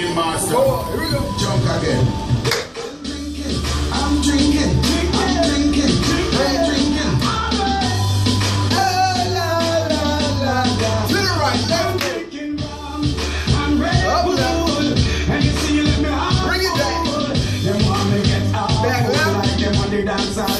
drinking master. Oh, here we go. jump again. I'm drinking. I'm drinking. Drinking. I'm drinking. La la la la. To the right. Dance.